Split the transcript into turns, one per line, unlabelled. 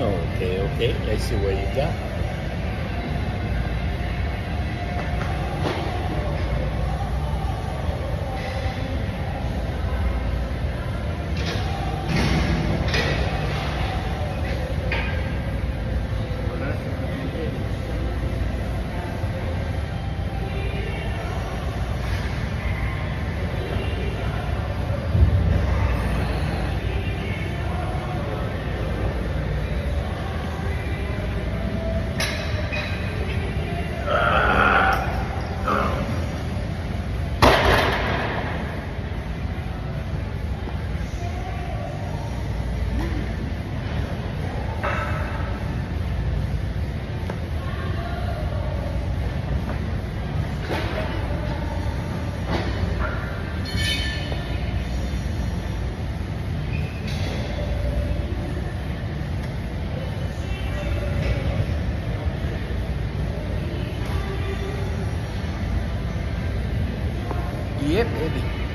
Okay, okay. Let's see what you got.
Yeah, baby.